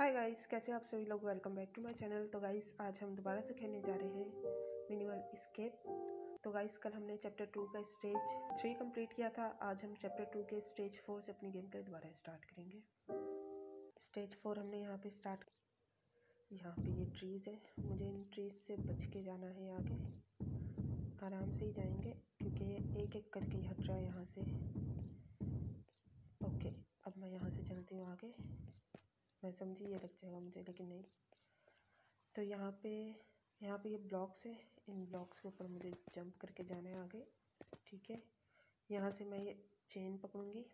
Hi guys कैसे आप सभी लोग? Welcome back to my channel तो गाइस आज हम दोबारा से खेलने जा रहे हैं मिनिमल स्केप तो गाइस कल हमने चैप्टर टू का स्टेज थ्री कंप्लीट किया था. आज हम चैप्टर टू के स्टेज फोर से अपनी गेम प्ले दोबारा स्टार्ट करेंगे. स्टेज फोर हमने यहाँ पे स्टार्ट यहाँ पे ये ट्रीज़ है. मुझे इन ट्रीज़ से बच के जाना है आगे. आराम से ही जाएँगे, क्योंकि एक एक करके हट रहा है यहाँ से. ओके अब मैं यहाँ से चलती हूँ आगे. मैं समझी, ये लग जाएगा मुझे, लेकिन नहीं। तो यहाँ पे यहाँ पे ये ब्लॉक्स है। इन ब्लॉक्स के ऊपर मुझे जंप करके जाना है आगे, ठीक है? यहाँ से मैं ये चेन पकड़ूँगी।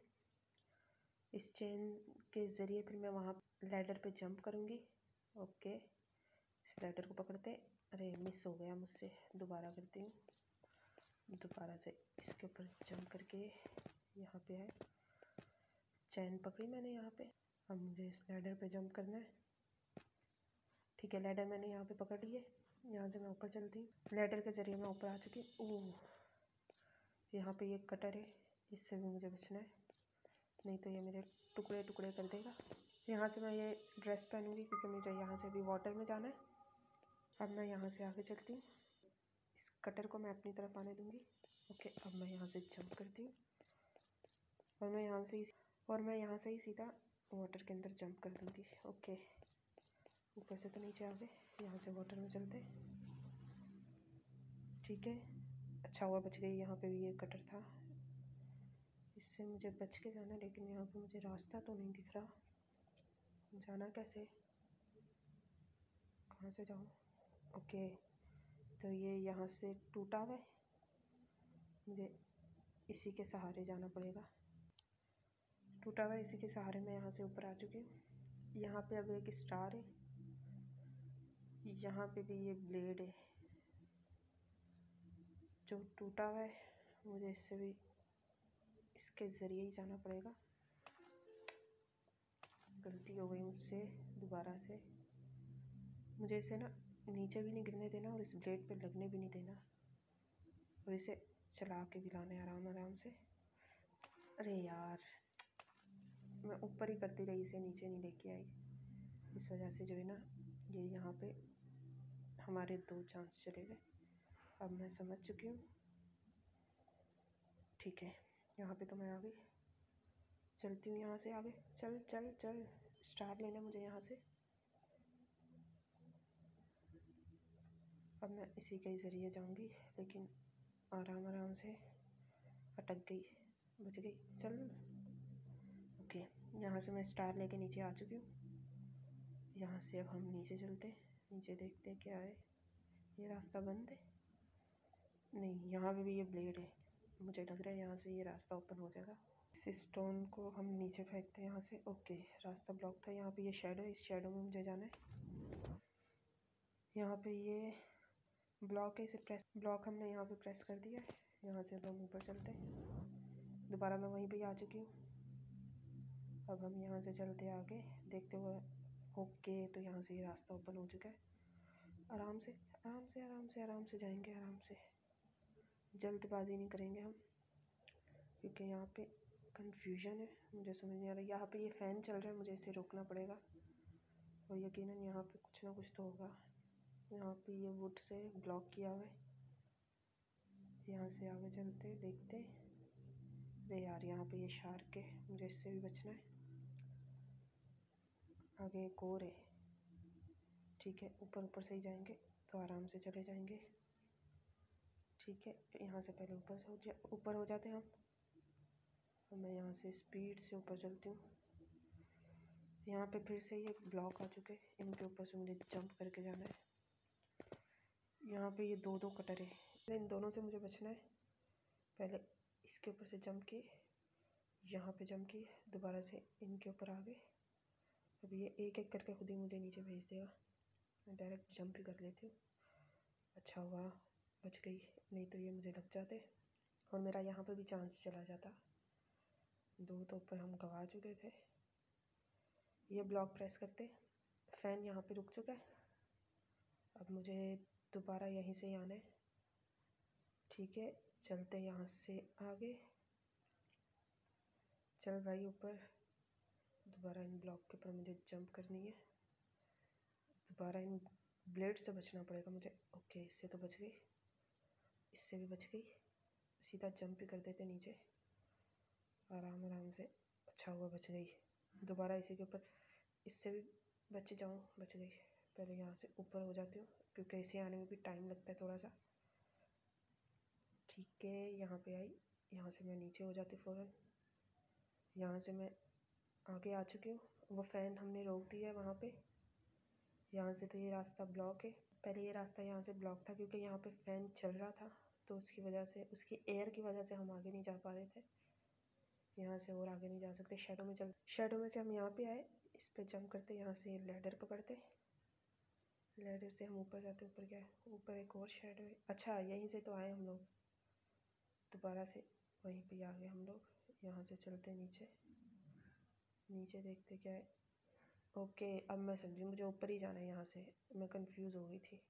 इस चेन के ज़रिए फिर मैं वहाँ लैडर पे जंप करूँगी। ओके। इस लैडर को पकड़ते अरे, मिस हो गया मुझसे। दोबारा करती हूँ। दोबारा से इसके ऊपर जंप करके यहाँ पे है। चैन पकड़ी मैंने यहाँ पे। अब मुझे इस लैडर पे जंप करना है। ठीक है लैडर मैंने यहाँ पे पकड़ ली है। यहाँ से मैं ऊपर चलती हूँ। लैडर के ज़रिए मैं ऊपर आ चुकी हूँ। ओह, यहाँ पे ये कटर है। इससे भी मुझे बचना है। नहीं तो ये मेरे टुकड़े टुकड़े कर देगा। यहाँ से मैं ये ड्रेस पहनूँगी क्योंकि मुझे यहाँ से भी वाटर में जाना है। अब मैं यहाँ से आगे चलती हूँ। इस कटर को मैं अपनी तरफ़ आने दूँगी। ओके अब मैं यहाँ से जंप करती हूँ। और मैं यहाँ से ही और मैं यहाँ से ही सीधा वाटर के अंदर जंप कर दूँगी। ओके ऊपर से तो नीचे आ यहाँ से वाटर में चलते। ठीक है। अच्छा हुआ बच गई। यहाँ पे भी ये कटर था। इससे मुझे बच के जाना लेकिन यहाँ पे मुझे रास्ता तो नहीं दिख रहा। जाना कैसे? कहाँ से जाऊँ? ओके तो ये यहाँ से टूटा हुआ मुझे इसी के सहारे जाना पड़ेगा। टूटा हुआ इसी के सहारे मैं यहाँ से ऊपर आ चुकी हूँ। यहाँ पे अब एक स्टार है। यहाँ पे भी ये ब्लेड है। जो टूटा हुआ है, मुझे इससे भी, इसके ज़रिए ही जाना पड़ेगा। गलती हो गई मुझसे दोबारा से। मुझे इसे ना नीचे भी नहीं गिरने देना और इस ब्लेड पे लगने भी नहीं देना। और इसे चला के भी लाना है आराम आराम से। अरे यार। मैं ऊपर ही करती रही, इसे नीचे नहीं लेके आई। इस वजह से जो है ना, ये यहाँ पे हमारे दो चांस चले गए। अब मैं समझ चुकी हूँ। ठीक है, यहाँ पे तो मैं आ गई। चलती हूँ यहाँ से आगे। चल चल चल। स्टार लेना मुझे यहाँ से। अब मैं इसी के ज़रिए जाऊँगी, लेकिन आराम आराम से अटक गई, बच गई। चल। यहाँ से मैं स्टार लेके नीचे आ चुकी हूँ। यहाँ से अब हम नीचे चलते नीचे देखते हैं क्या है। ये रास्ता बंद है। नहीं, यहाँ पे भी ये ब्लेड है। मुझे लग रहा है यहाँ से ये रास्ता ओपन हो जाएगा। इस स्टोन को हम नीचे फेंकते हैं यहाँ से। ओके, रास्ता ब्लॉक था। यहाँ पे ये शेडो है। इस शेडो में मुझे जाना है। यहाँ पे ये ब्लॉक है। इसे प्रेस ब्लॉक हमने यहाँ पे प्रेस कर दिया है। यहाँ से हम ऊपर चलते हैं। दोबारा मैं वहीं पे आ चुकी हूँ। अब हम यहाँ से चलते आगे। देखते हुए ओके तो यहाँ से ये रास्ता ओपन हो चुका है। आराम से आराम से आराम से आराम से जाएँगे, आराम से। जल्दबाजी नहीं करेंगे हम, क्योंकि यहाँ पे कंफ्यूजन है। मुझे समझ नहीं आ रहा, यहाँ पे ये फ़ैन चल रहा है, मुझे इसे रोकना पड़ेगा। और यकीनन यहाँ पे कुछ ना कुछ तो होगा। यहाँ पे ये वुड से ब्लॉक किया हुआ है। यहाँ से आगे चलते, देखते। अरे यार, यहाँ पे ये शार्क है, मुझे इससे भी बचना है। आगे एक और है। ठीक है, ऊपर ऊपर से ही जाएँगे तो आराम से चले जाएँगे। ठीक है, यहाँ से पहले ऊपर से हो जा ऊपर हो जाते हैं हम। और मैं यहाँ से स्पीड से ऊपर चलती हूँ। यहाँ पे फिर से ये ब्लॉक आ चुके हैं, इनके ऊपर से मुझे जंप करके जाना है। यहाँ पे ये दो दो कटर है। इन दोनों से मुझे बचना है। पहले इसके ऊपर से जंप किए, यहाँ पे जंप किए, दोबारा से इनके ऊपर आ गए। अब ये एक एक करके खुद ही मुझे नीचे भेज देगा। मैं डायरेक्ट जंप ही कर लेती हूँ। अच्छा हुआ, बच गई। नहीं तो ये मुझे लग जाते। और मेरा यहाँ पे भी चांस चला जाता। दो तो ऊपर हम गवा चुके थे। ये ब्लॉक प्रेस करते। फ़ैन यहाँ पे रुक चुका है। अब मुझे दोबारा यहीं से ही आना है। ठीक है, चलते यहाँ से आगे। चल भाई ऊपर। दोबारा इन ब्लॉक के ऊपर मुझे जंप करनी है। दोबारा इन ब्लेड से बचना पड़ेगा मुझे। ओके इससे तो बच गई। इससे भी बच गई। सीधा जंप भी कर देते नीचे। आराम आराम से अच्छा हुआ, बच गई। दोबारा इसी के ऊपर इससे भी बच जाऊँ, बच गई। पहले यहाँ से ऊपर हो जाती हूँ, क्योंकि इसे आने में भी टाइम लगता है थोड़ा सा। ठीक है, यहाँ पे आई। यहाँ से मैं नीचे हो जाती फ़ौरन। यहाँ से मैं आगे आ चुकी हूँ। वो फ़ैन हमने रोक दिया है वहाँ पे। यहाँ से तो ये रास्ता ब्लॉक है। पहले ये रास्ता यहाँ से ब्लॉक था क्योंकि यहाँ पे फ़ैन चल रहा था तो उसकी वजह से, उसकी एयर की वजह से हम आगे नहीं जा पा रहे थे। यहाँ से और आगे नहीं जा सकते। शेडो में चल शेडो में से हम यहाँ पे आए। इस पर जंप करते, यहाँ से लेडर पकड़ते। लेडर से हम ऊपर जाते, ऊपर क्या ऊपर एक और शेडो है। अच्छा यहीं से तो आए हम लोग। दोबारा से वहीं पे आ गए हम लोग। यहाँ से चलते नीचे। नीचे देखते क्या है। ओके अब मैं समझी, मुझे ऊपर ही जाना है यहाँ से। मैं कंफ्यूज हो गई थी।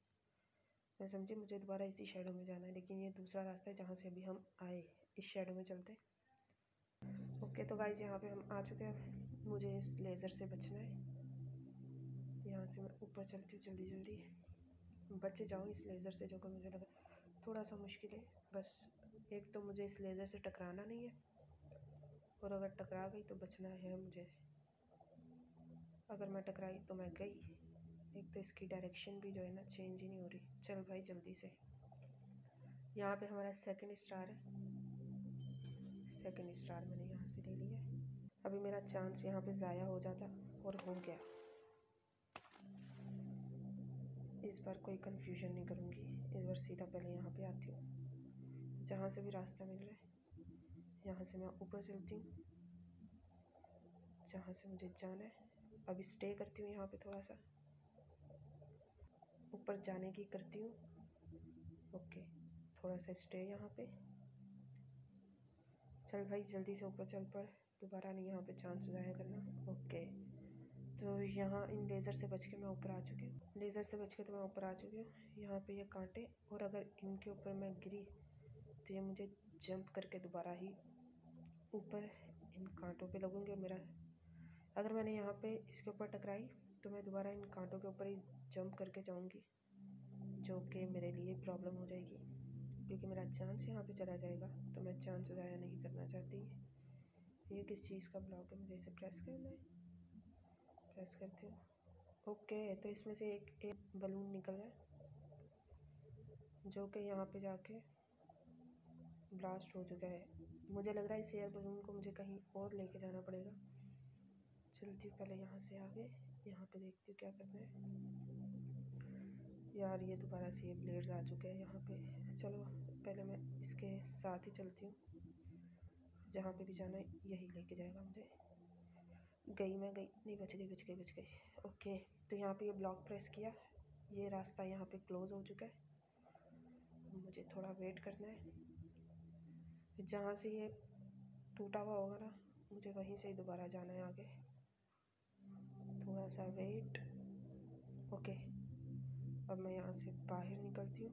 मैं समझी, मुझे दोबारा इसी शेडो में जाना है, लेकिन ये दूसरा रास्ता है जहाँ से अभी हम आए इस शेडो में चलते ओके तो गाइज़ यहाँ पे हम आ चुके हैं। मुझे इस लेज़र से बचना है। यहाँ से मैं ऊपर चलती हूँ, जल्दी जल्दी। बच जाऊँ इस लेज़र से, जो कि मुझे लगा थोड़ा सा मुश्किल है। बस, एक तो मुझे इस लेज़र से टकराना नहीं है। और अगर टकरा गई तो बचना है मुझे। अगर मैं टकराई तो मैं गई। एक तो इसकी डायरेक्शन भी जो है ना चेंज ही नहीं हो रही। चल भाई जल्दी से। यहाँ पे हमारा सेकंड स्टार है। सेकंड स्टार मैंने यहाँ से ले लिया अभी मेरा चांस यहाँ पे ज़ाया हो जाता और हो गया। इस बार कोई कंफ्यूजन नहीं करूँगी। इस बार सीधा पहले यहाँ पे आती हूँ। जहाँ से भी रास्ता मिल रहा है। यहाँ से मैं ऊपर चलती हूँ, जहाँ से मुझे जाना है। अभी स्टे करती हूँ यहाँ पे थोड़ा सा ऊपर जाने की करती हूँ। ओके थोड़ा सा स्टे यहाँ पे। चल भाई, जल्दी से ऊपर चल पड़। दोबारा नहीं यहाँ पे चांस ज़ाया करना। ओके तो यहाँ इन लेज़र से बच के मैं ऊपर आ चुकी हूँ। लेज़र से बच के तो मैं ऊपर आ चुकी हूँ। यहाँ पे ये यह कांटे, और अगर इनके ऊपर मैं गिरी तो ये मुझे जंप करके दोबारा ही ऊपर इन कांटों पे लगूँगी और मेरा, अगर मैंने यहाँ पे इसके ऊपर टकराई तो मैं दोबारा इन कांटों के ऊपर ही जंप करके जाऊँगी, जो कि मेरे लिए प्रॉब्लम हो जाएगी, क्योंकि मेरा चांस यहाँ पे चला जाएगा तो मैं चांस ज़ाया नहीं करना चाहती। ये किस चीज़ का ब्लॉक है? मुझे इसे प्रेस करना है। प्रेस करती हूँ। ओके तो इसमें से एक एक बलून निकल है जो कि यहाँ पे जाके ब्लास्ट हो चुका है। मुझे लग रहा है इस एयर बलून को मुझे कहीं और लेके जाना पड़ेगा। चलती हूँ पहले यहाँ से आगे। यहाँ पे देखती हूँ क्या करना है। यार, ये दोबारा से ये ब्लेड्स आ चुके हैं यहाँ पे। चलो, पहले मैं इसके साथ ही चलती हूँ। जहाँ पे भी जाना है, यही लेके जाएगा मुझे। गई मैं, गई। नहीं, बच गई बच गई बच गई। ओके तो यहाँ पे ये ब्लॉक प्रेस किया। ये रास्ता यहाँ पे क्लोज़ हो चुका है। मुझे थोड़ा वेट करना है। जहाँ से ये टूटा हुआ होगा ना, मुझे वहीं से ही दोबारा जाना है आगे। थोड़ा सा वेट ओके अब मैं यहाँ से बाहर निकलती हूँ।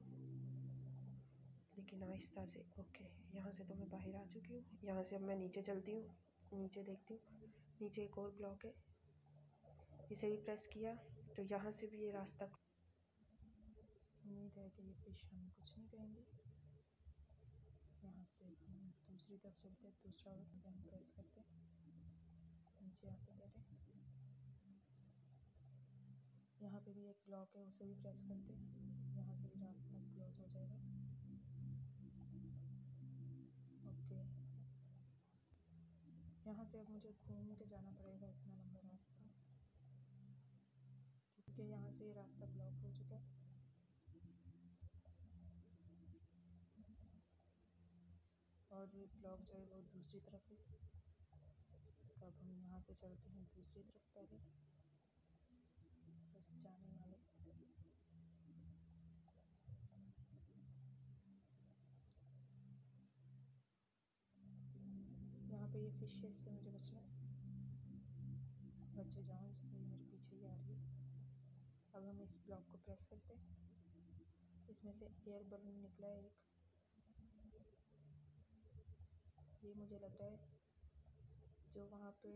लेकिन आहिस्ता से। ओके यहाँ से तो मैं बाहर आ चुकी हूँ। यहाँ से अब मैं नीचे चलती हूँ। नीचे देखती हूँ। नीचे एक और ब्लॉक है। इसे भी प्रेस किया। तो यहाँ से भी ये रास्ता उम्मीद है कि ये फ़िश कुछ नहीं कहेंगे। यहाँ से दूसरी तरफ़ चलते हैं, दूसरा वाला हम प्रेस करते हैं। नीचे आते पहले। यहाँ पे भी एक ब्लॉक है, उसे भी प्रेस करते हैं। यहाँ से भी रास्ता क्लोज हो जाएगा। ओके यहाँ से अब मुझे घूम के जाना पड़ेगा इतना लंबा रास्ता। क्योंकि यहाँ से ये रास्ता ब्लॉक हो चुका है। और भी ब्लॉक जो है वो दूसरी तरफ़ है। तो अब हम यहाँ से चलते हैं दूसरी तरफ़ पहले। बस जाने वाले। यहाँ पे ये फ़िश है, इससे मुझे बचना बच्चे इससे मेरे पीछे ही आ रही है। अब हम इस ब्लॉक को प्रेस करते हैं। इसमें से एयर बलून निकला है एक। ये मुझे लग रहा है जो वहाँ पे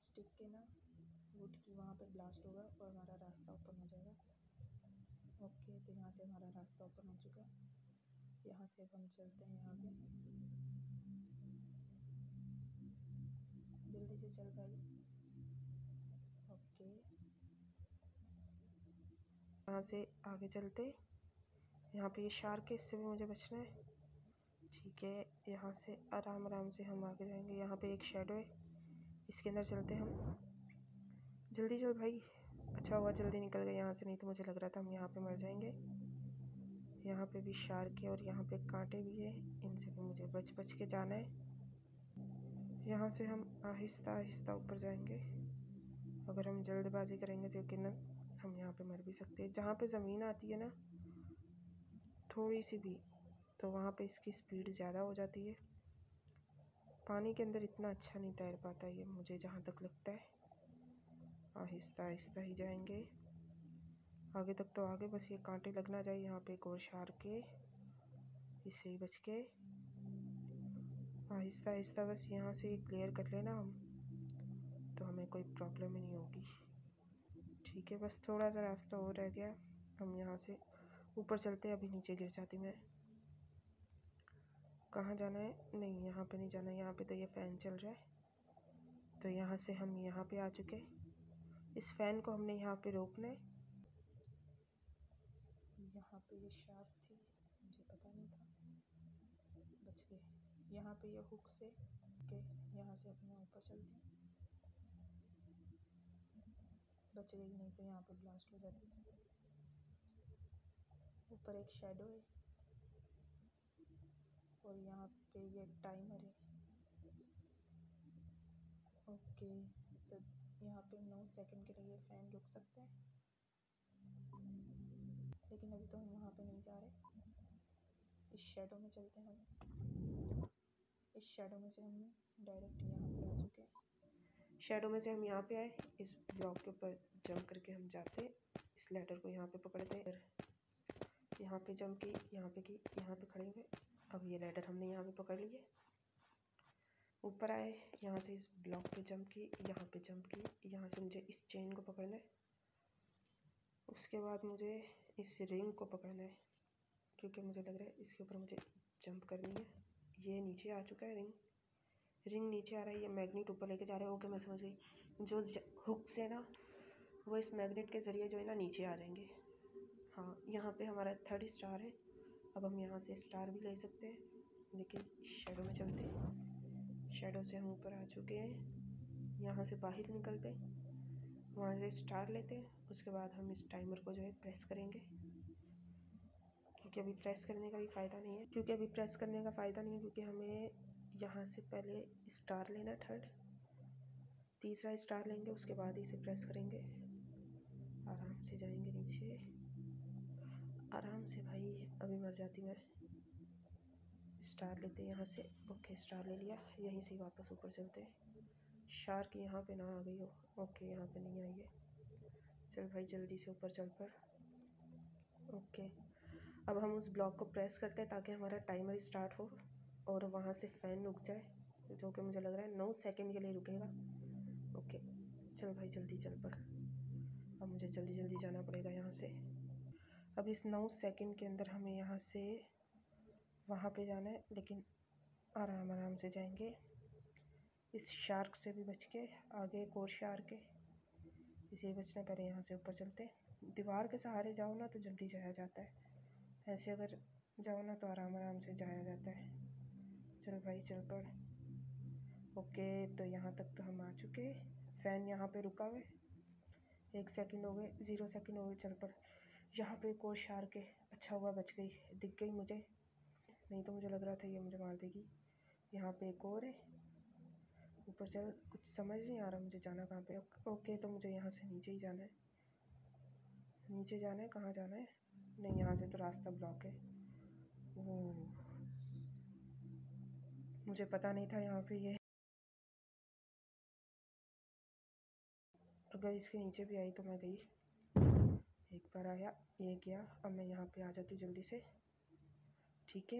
स्टिक के ना वुड की वहाँ पे ब्लास्ट होगा और हमारा रास्ता ओपन हो जाएगा। ओके तो यहाँ से हमारा रास्ता ओपन हो चुका। है यहाँ से हम चलते हैं यहाँ पे जल्दी से चल भाई। ओके यहाँ से आगे चलते। यहाँ पे ये शार्क है, इससे भी मुझे बचना है। ठीक है, यहाँ से आराम आराम से हम आगे जाएँगे। यहाँ पे एक शेडो है, इसके अंदर चलते हम। जल्दी चल भाई। अच्छा हुआ जल्दी निकल गए यहाँ से, नहीं तो मुझे लग रहा था हम यहाँ पे मर जाएँगे। यहाँ पे भी शार्क है और यहाँ पे कांटे भी है। इनसे भी मुझे बच बच के जाना है। यहाँ से हम आहिस्ता आहिस्ता ऊपर जाएँगे। अगर हम जल्दबाजी करेंगे तो यकीन हम यहाँ पे मर भी सकते हैं। जहाँ पे ज़मीन आती है ना, थोड़ी सी भी तो वहाँ पे इसकी स्पीड ज़्यादा हो जाती है। पानी के अंदर इतना अच्छा नहीं तैर पाता ये, मुझे जहाँ तक लगता है। आहिस्ता आहिस्ता ही जाएँगे। आगे तक तो आगे, बस ये कांटे लगना चाहिए यहाँ पे एक और शार के। इससे ही बच के। आहिस्ता आहिस्ता बस यहाँ से क्लियर कर लेना हम तो हमें कोई प्रॉब्लम ही नहीं होगी। ठीक है, बस थोड़ा सा रास्ता और रह गया। हम यहाँ से ऊपर चलते अभी नीचे गिर जाती मैं। कहाँ जाना है? नहीं, यहाँ पे नहीं जाना। है यहाँ पे तो ये फ़ैन चल रहा है। तो यहाँ से हम यहाँ पे आ चुके इस फ़ैन को हमने यहाँ पे रोकना है। यहाँ पे ये शार्प थी, मुझे पता नहीं था। बच गए। यहाँ पे ये हुक से के यहाँ से अपने ऊपर चलते बच गई, नहीं तो यहाँ पे ब्लास्ट हो जाती। ऊपर एक शेडो है। और यहाँ पे ये टाइमर है। ओके तो यहाँ पे नौ सेकंड के लिए फ़ैन रुक सकता है। लेकिन अभी तो हम वहाँ पे नहीं जा रहे। इस शेडो में चलते हैं हम। इस शेडो में से हम डायरेक्ट यहाँ पे आ चुके हैं। शेडो में से हम यहाँ पे आए। इस ब्लॉक के ऊपर जंप करके हम जाते इस लेटर को यहाँ पे पकड़ते हैं। यहाँ पे जंप की, यहाँ पे की, यहाँ पे खड़े हुए। अब ये लेटर हमने यहाँ पे पकड़ लिए ऊपर आए, यहाँ से इस ब्लॉक पे जंप की, यहाँ पे जंप की, यहाँ से मुझे इस चेन को पकड़ना है। उसके बाद मुझे इस रिंग को पकड़ना है, क्योंकि मुझे लग रहा है इसके ऊपर मुझे जंप करनी है। ये नीचे आ चुका है रिंग रिंग नीचे आ रहा है, ये मैग्नेट ऊपर लेके जा रहा है, ओके, मैं समझ गई। जो हुक से ना, वो इस मैग्नेट के ज़रिए जो है ना नीचे आ जाएँगे। हाँ यहाँ पे हमारा थर्ड स्टार है। अब हम यहाँ से स्टार भी ले सकते हैं, लेकिन शेडो में चलते हैं। शेडो से हम ऊपर आ चुके हैं। यहाँ से बाहर निकलते हैं वहाँ से स्टार लेते हैं। उसके बाद हम इस टाइमर को जो है प्रेस करेंगे। क्योंकि अभी प्रेस करने का भी फ़ायदा नहीं है। क्योंकि अभी प्रेस करने का फ़ायदा नहीं है, क्योंकि हमें यहाँ से पहले स्टार लेना थर्ड तीसरा स्टार लेंगे, उसके बाद ही इसे प्रेस करेंगे आराम से जाएँगे नीचे आराम से भाई, अभी मर जाती मैं। स्टार लेते यहाँ से। ओके स्टार ले लिया। यहीं से वापस ऊपर चलते शार्क यहाँ पे ना आ गई हो। ओके यहाँ पे नहीं आई है। चल भाई, जल्दी से ऊपर चल पर। ओके अब हम उस ब्लॉक को प्रेस करते हैं ताकि हमारा टाइमर स्टार्ट हो और वहाँ से फ़ैन रुक जाए, जो कि मुझे लग रहा है नौ सेकंड के लिए रुकेगा। ओके चल भाई, जल्दी चल पड़ अब मुझे जल्दी जल्दी जाना पड़ेगा यहाँ से। अब इस नौ सेकंड के अंदर हमें यहाँ से वहाँ पे जाना है, लेकिन आराम आराम से जाएँगे। इस शार्क से भी बच के, आगे एक और शार्क है। इसे बचना पहले यहाँ से ऊपर चलते दीवार के सहारे जाओ ना तो जल्दी जाया जाता है। ऐसे अगर जाओ ना तो आराम आराम से जाया जाता है। चल भाई, चल पड़ ओके तो यहाँ तक तो हम आ चुके फ़ैन यहाँ पे रुका हुए एक सेकंड हो गए, ज़ीरो सेकंड हो गए, चल पड़ यहाँ पे एक और शार्क है अच्छा हुआ बच गई, दिख गई मुझे। नहीं तो मुझे लग रहा था ये मुझे मार देगी। यहाँ पे एक और है। ऊपर चल कुछ समझ नहीं आ रहा मुझे जाना कहाँ पे। ओके तो मुझे यहाँ से नीचे ही जाना है। नीचे जाना है? कहाँ जाना है? नहीं, यहाँ से तो रास्ता ब्लॉक है। ओह। मुझे पता नहीं था यहाँ पे ये अगर इसके नीचे भी आई तो मैं गई। एक बार आया, ये गया। अब मैं यहाँ पे आ जाती हूँ जल्दी से। ठीक है?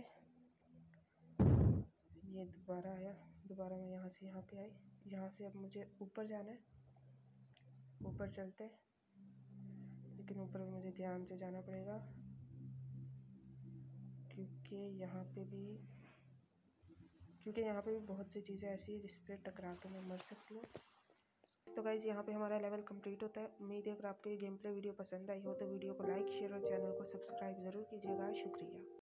ये दोबारा आया। दोबारा मैं यहाँ से यहाँ पे आई। यहाँ से अब मुझे ऊपर जाना है। ऊपर चलते लेकिन ऊपर मुझे ध्यान से जाना पड़ेगा। क्योंकि यहाँ पे भी, क्योंकि यहाँ पे भी बहुत सी चीज़ें ऐसी हैं जिस पर टकरा के मैं मर सकती हूँ। तो गाइज़ यहाँ पे हमारा लेवल कंप्लीट होता है। उम्मीद है अगर आपको ये गेम प्ले वीडियो पसंद आई हो तो वीडियो को लाइक शेयर और चैनल को सब्सक्राइब ज़रूर कीजिएगा। शुक्रिया।